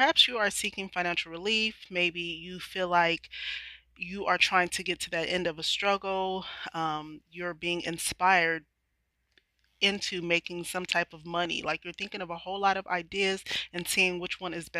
perhaps you are seeking financial relief. Maybe you feel like you are trying to get to that end of a struggle. Um, you're being inspired into making some type of money. Like you're thinking of a whole lot of ideas and seeing which one is best